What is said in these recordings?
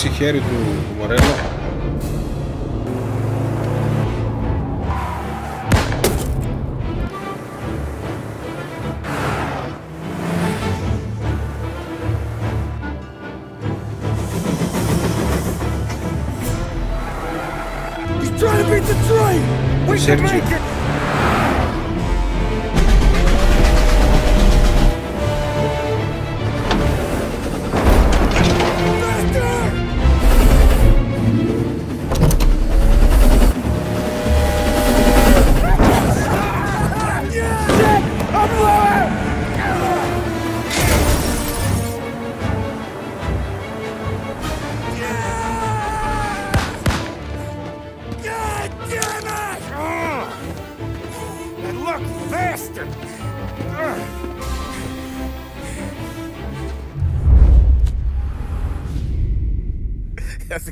ψυχέρι του Μορέλο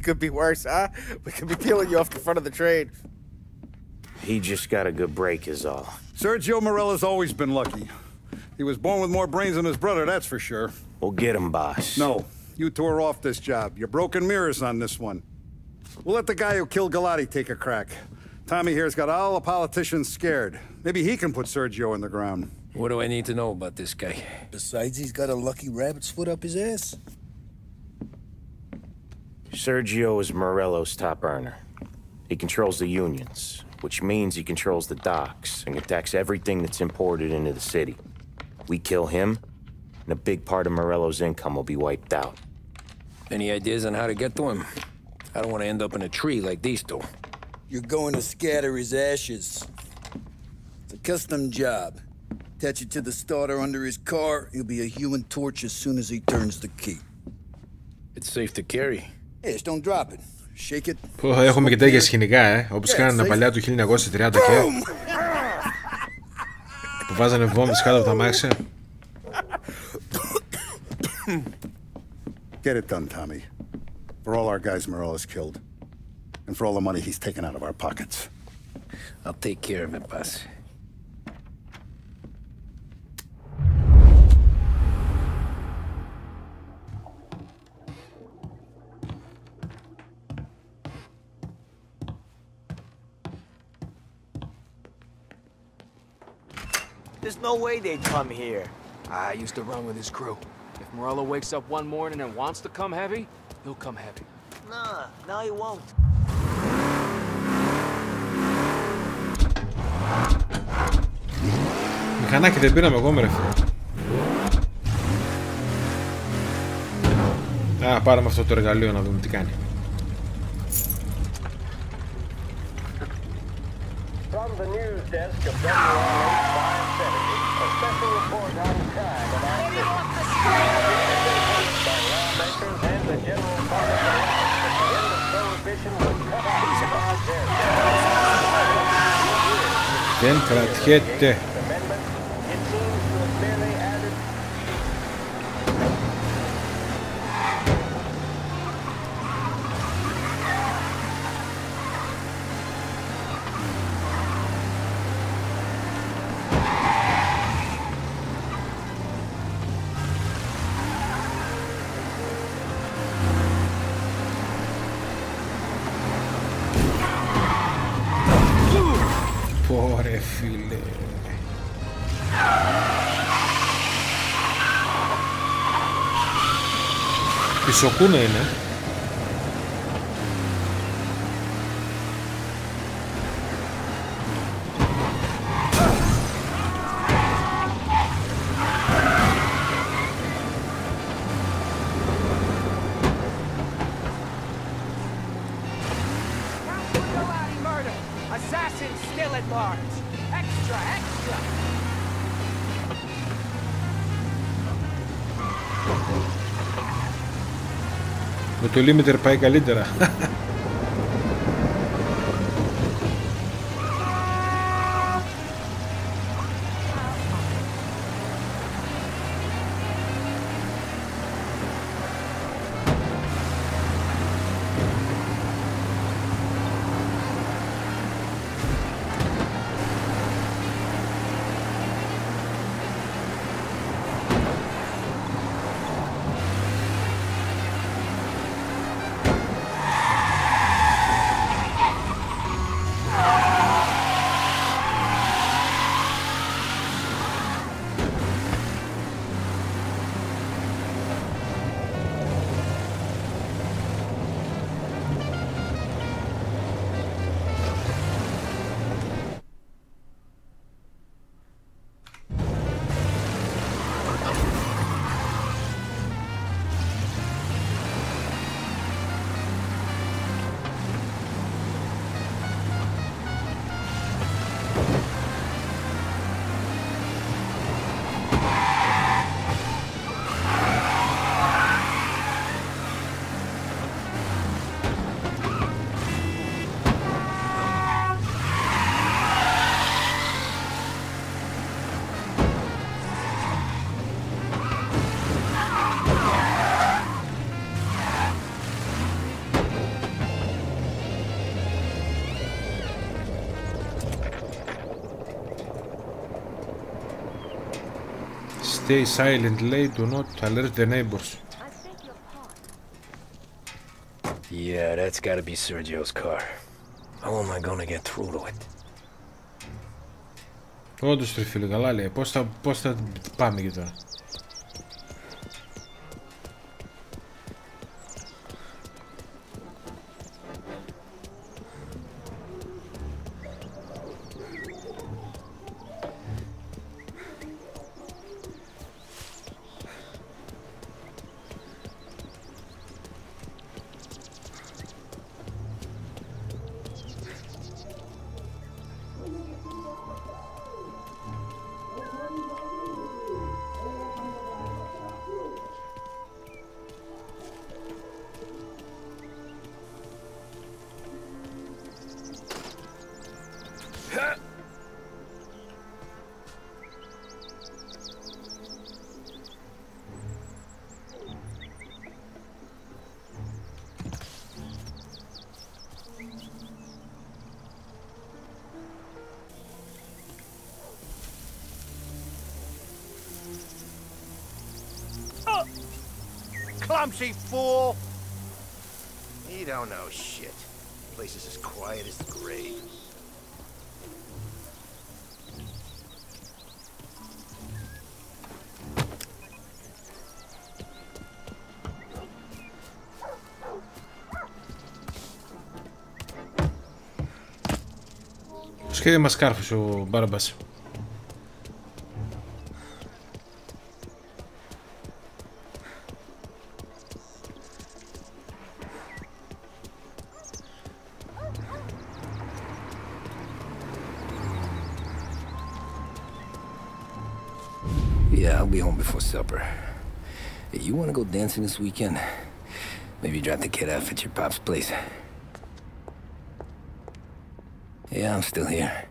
could be worse, huh? We could be peeling you off the front of the train. He just got a good break, is all. Sergio Morello's always been lucky. He was born with more brains than his brother, that's for sure. We'll get him, boss. No, you tore off this job. You're broken mirrors on this one. We'll let the guy who killed Galati take a crack. Tommy here's got all the politicians scared. Maybe he can put Sergio in the ground. What do I need to know about this guy? Besides, he's got a lucky rabbit's foot up his ass. Sergio is Morello's top earner. He controls the unions, which means he controls the docks and attacks everything that's imported into the city. We kill him, and a big part of Morello's income will be wiped out. Any ideas on how to get to him? I don't want to end up in a tree like these two. You're going to scatter his ashes. It's a custom job. Attach it to the starter under his car. He'll be a human torch as soon as he turns the key. It's safe to carry. Hey, just don't drop it. Shake it. Πω, έχουμε και τέτοια σκηνικά, ε. Όπως κάνανε τα παλιά του 1930 και. Που βάζανε βόμβες κάτω από τα μάξια. Get it done, Tommy. For all our guys Morella's killed. And for all the money he's taken out of our pockets. I'll take care of it, boss. There's no way they'd come here. I used to run with his crew. If Morello wakes up one morning and wants to come heavy, he'll come heavy. Nah, no, he won't. Μηχανάκι δεν πήραμε εγώ, ρε φίλε. Α, πάραμε αυτό το εργαλείο να δούμε τι κάνει. From the news desk of WRH 570, special report Πισωκούνε είναι. Το limiter πάει καλύτερα. Stay silent, λέει, do not alert the neighbors. Yeah, that's gotta be Sergio's car. How am I gonna get through to it? Όντως ρε φίλε, καλά λέει. Πώς θα, πώς θα πάμε και τώρα. Clumsy fool! You don't know shit. Place is as quiet as the grave. Σχέδιο μας κάρφωσε ο Μπάραμπας. dancing this weekend? Maybe drop the kid off at your pop's place. Yeah, I'm still here.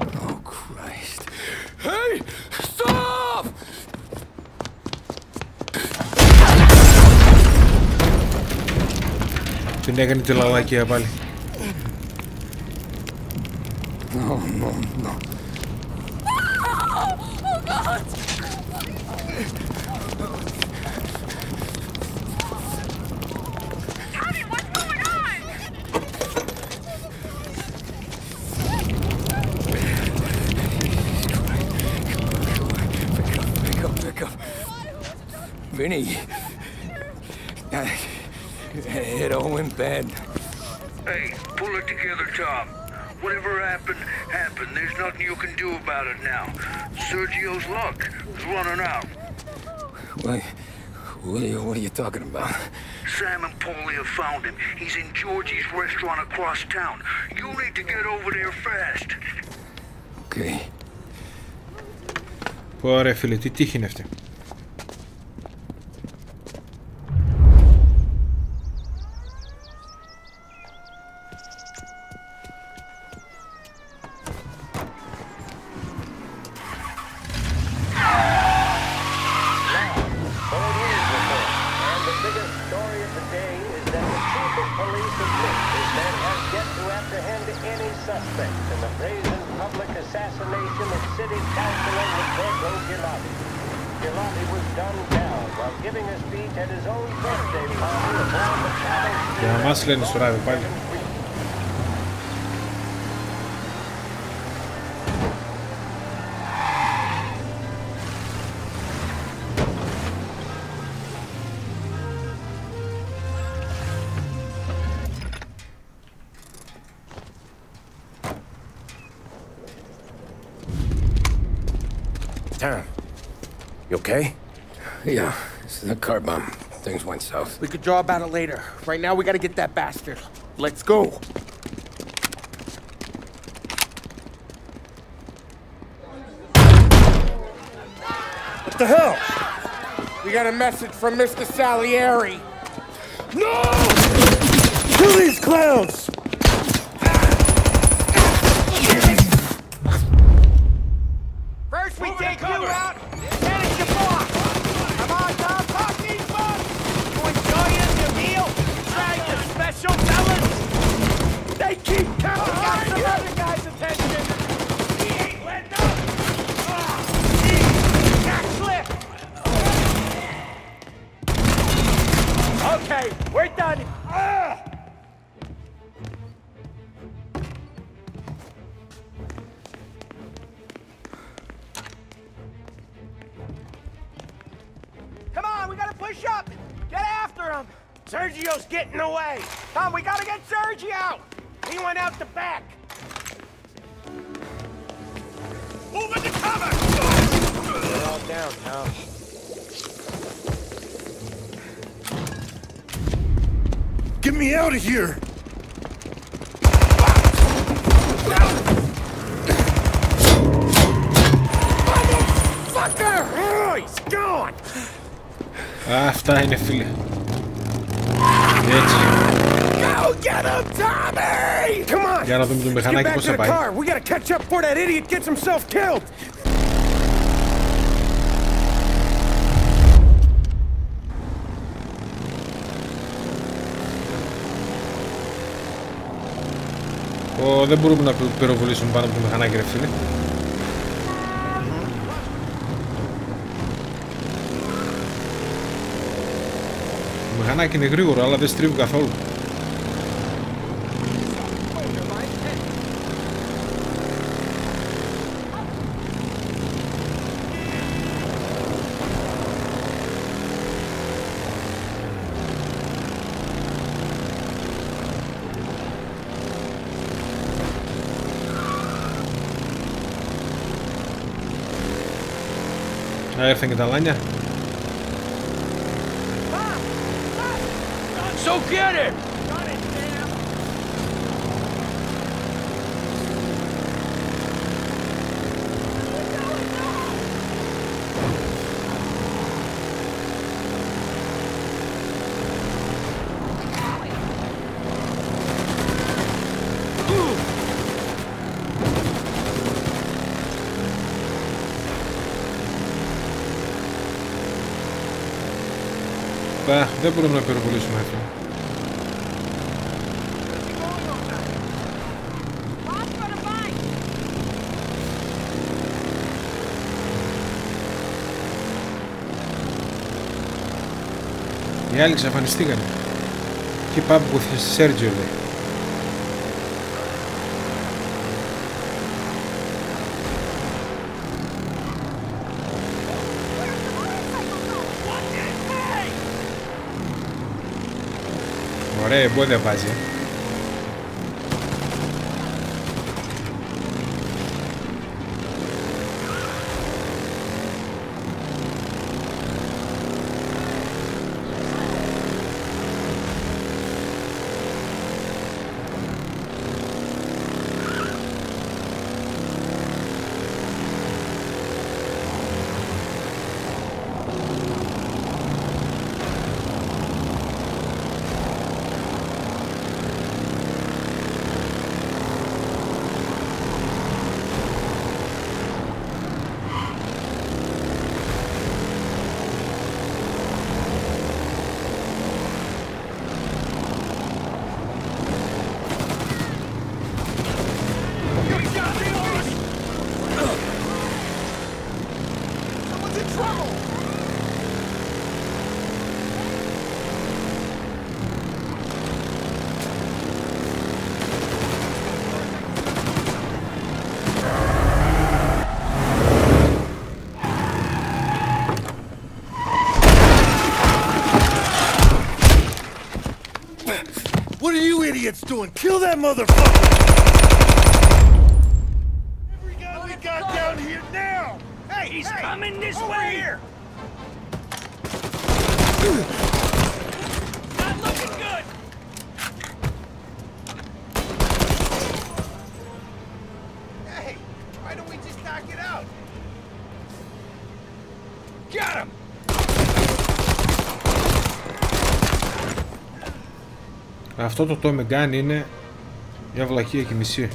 Oh, Christ. Hey! Stop! Την έκανε τη λαλάκια πάλι. No, no, no. God! Tommy, what's going on? Pick up, pick up. Vinny. It all went bad. Hey, pull it together, Tom. Whatever happened, happened. There's nothing you can do about it now. Sergio's luck is running out. What, what, are you, what are you talking about? Sam and Paulie have found him. He's in Georgie's restaurant across town. You need to get over there fast. Okay. Ωραία φίλε, τι τύχη είναι αυτή. suspect in the brazen public assassination of city councilor Roberto Gilotti. Gilotti was gunned down while giving a speech at his own birthday party aboard the Camel. Ya más le it's a car bomb. Things went south. We could draw about it later. Right now, we gotta get that bastard. Let's go. What the hell? We got a message from Mr. Salieri. No! Kill these clowns! They're all down, Tom. Get me out of here! Fucker! Oh, he's gone. Αυτά είναι φίλε. Έτσι. Go get him, Tommy! Come on. Για να δούμε το Get μηχανάκι back πώς to θα the πάει. car. We gotta catch up before that idiot gets himself killed. Ω, δεν μπορούμε να πυροβολήσουμε πάνω από το μηχανάκι ρε φίλε. Το μηχανάκι είναι γρήγορο αλλά δεν στρίβει καθόλου. I don't think it's that line so get it! Δεν μπορούμε να πυροβολήσουμε αυτό. Οι άλλοι εξαφανιστήκανε. Keep up with his Sergio Ωραία εμπόδια βάζει. Idiots doing? Kill that motherfucker! Αυτό το Tommy Gun είναι μια βλακία και μισή.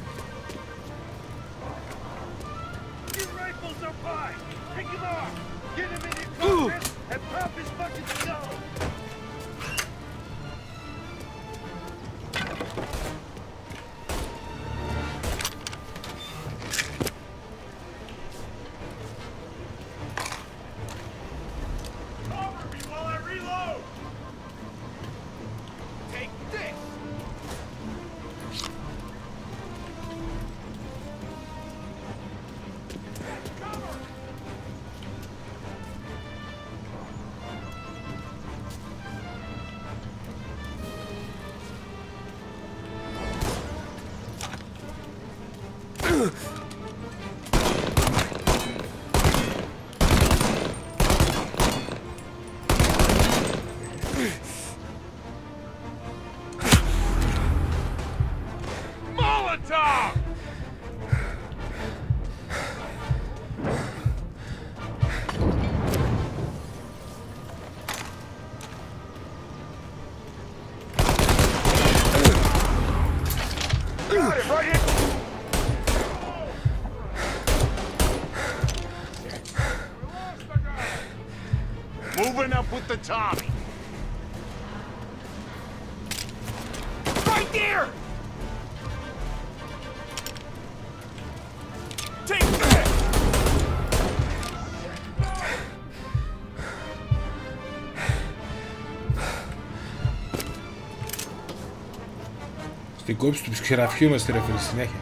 Στην κόψη του ξεραφιού είμαστε ρε φίλε συνέχεια.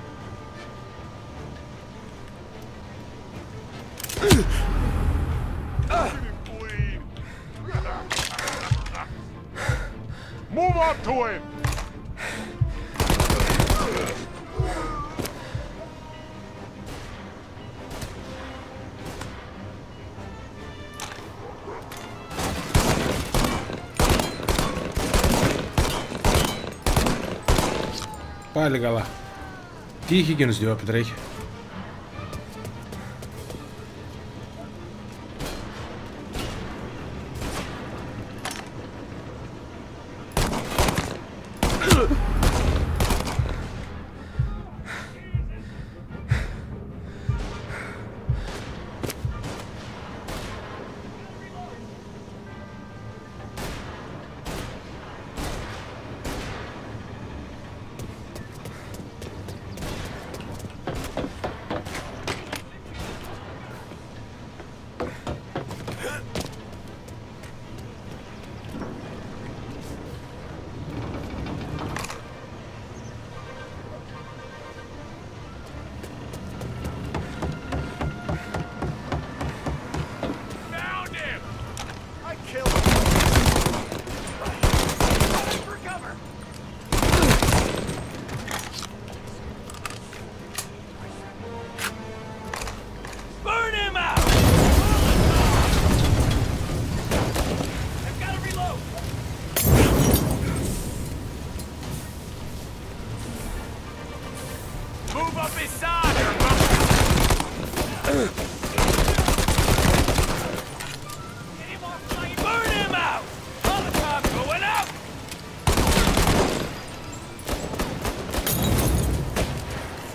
Move up to him! Πάλι καλά. Τι είχε εκείνος δυο πέτρα είχε;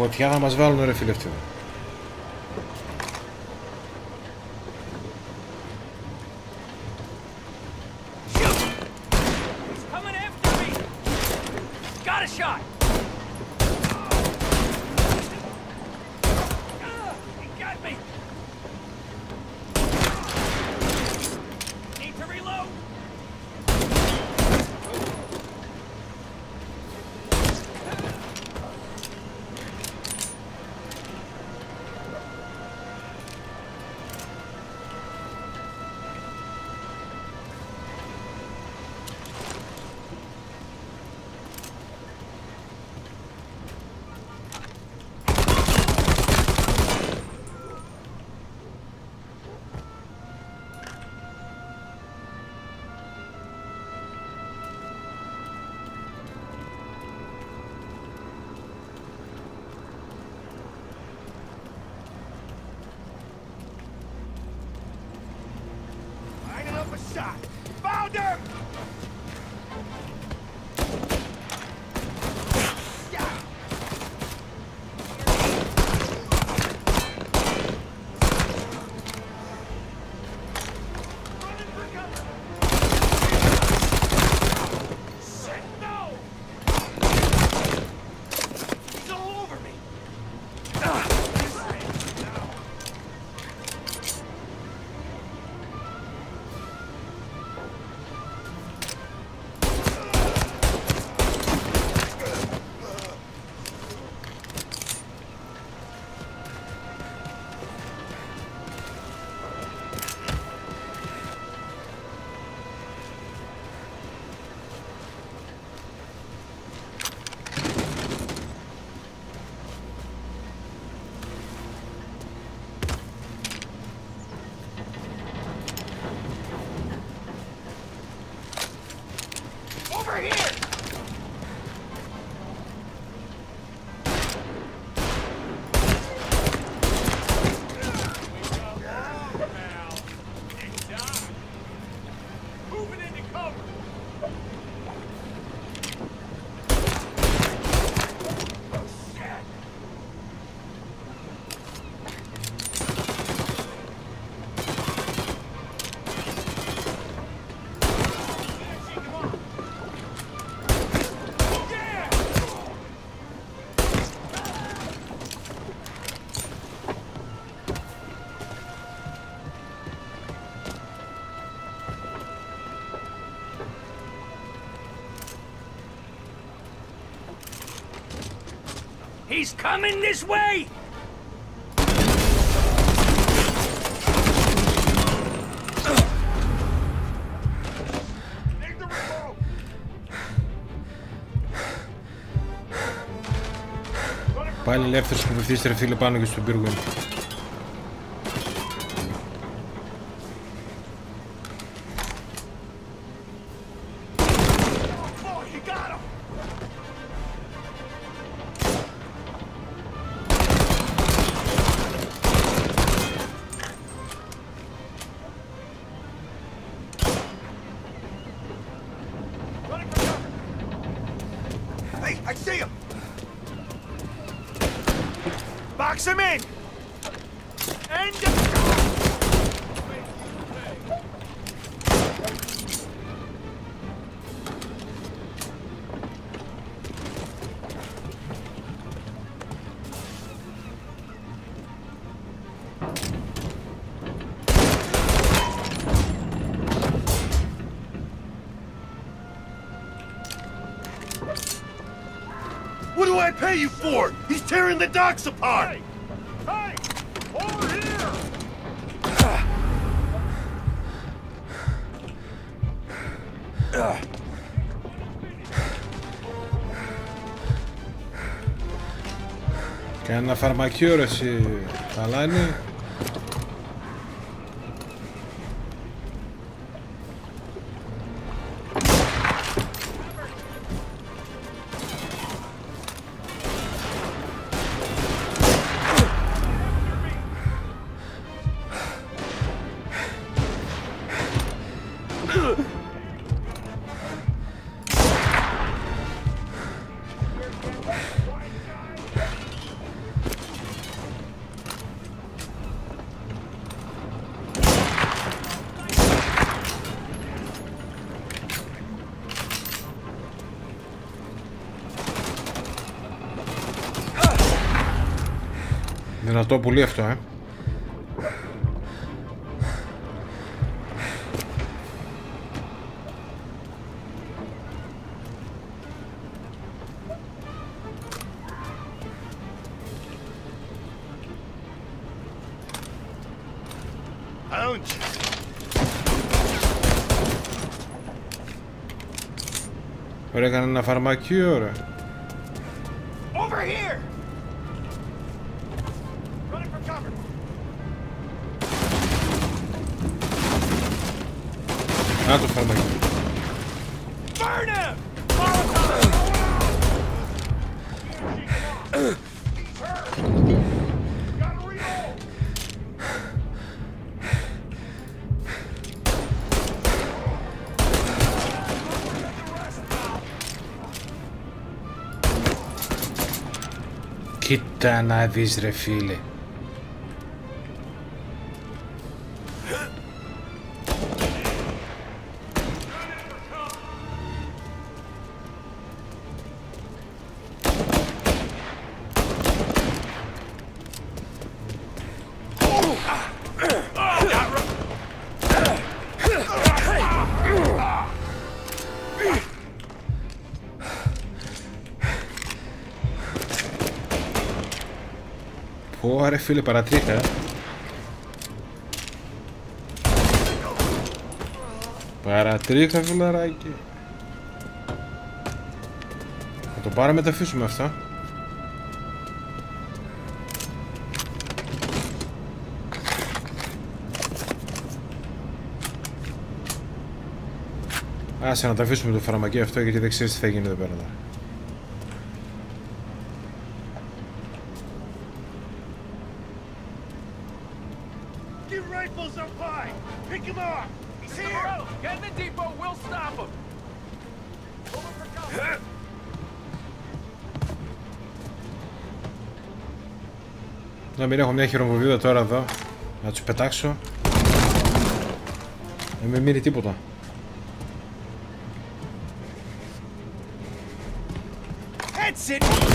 φωτιά θα μας βάλουν ρε φίλε αυτοί. Shot! He's coming this way! Πάλι ελεύθερος που πεφτείς ρε φίλε πάνω και στον πύργο. He's tearing the docks apart! Hey! Over here! Κάνα φαρμακείο ρε εσύ, Αλάνη. Δυνατό πολύ αυτό, ε. Ωραία, έκανε ένα φαρμακείο, ωραία. Κοίτα να δεις ρε φίλε. Φίλε παρατρίχα ε. Παρατρίχα φιλαράκι. Θα το πάρουμε τα αφήσουμε αυτά. Άσε να το αφήσουμε το φαρμακείο αυτό γιατί δεν ξέρεις τι θα γίνει εδώ πέρα τώρα. Get rifles up high! Pick him off! He's here! Get in the depot, we'll stop him! Over for cover! Να μην έχω μια χειροβοβίδα τώρα εδώ. Να τους πετάξω. Δεν με μείνει τίποτα. That's it!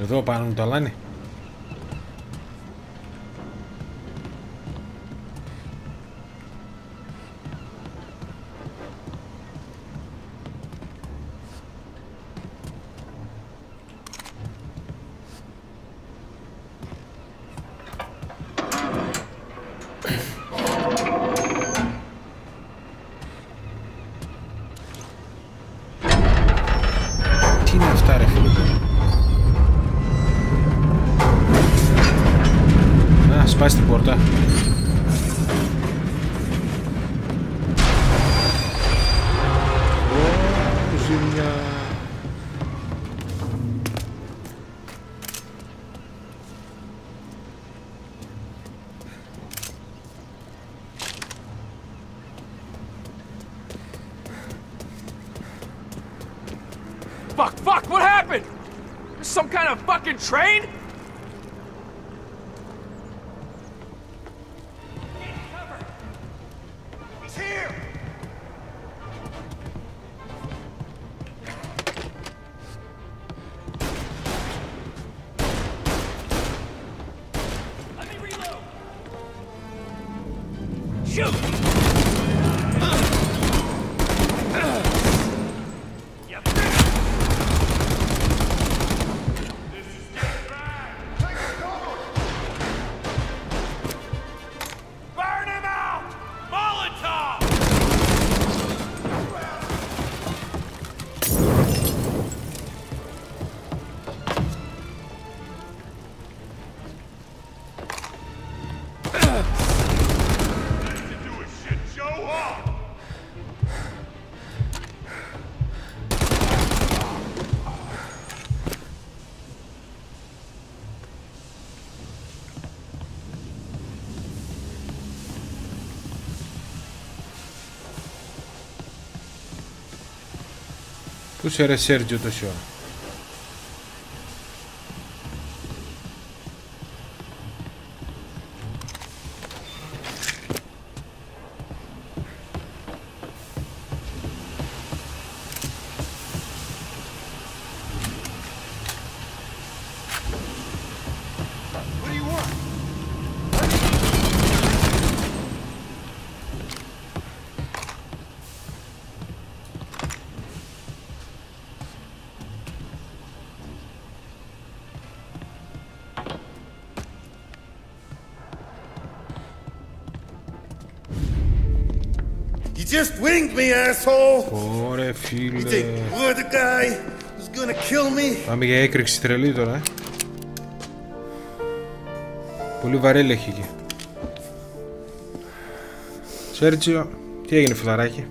Εδώ πάνω μου το αλάνι. What happened? There's Some kind of fucking train? Искусай рассердию до. Kill me? Πάμε για έκρηξη τρελή τώρα ε. Πολύ βαρέλη έχει εκεί Σέρτζιο Τι έγινε φιλαράκι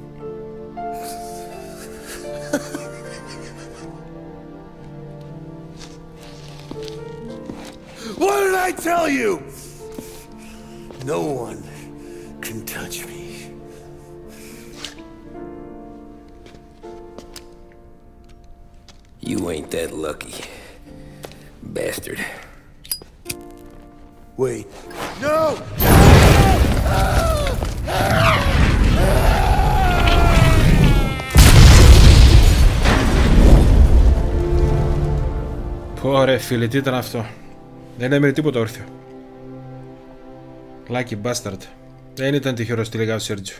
What did I tell you? No ain't that lucky. Bastard. Wait. No! Πω ρε φίλε τι ήταν αυτό; Δεν έμεινε τίποτα όρθιο Lucky bastard. Δεν ήταν τυχερός τελικά ο Σέρτζιο.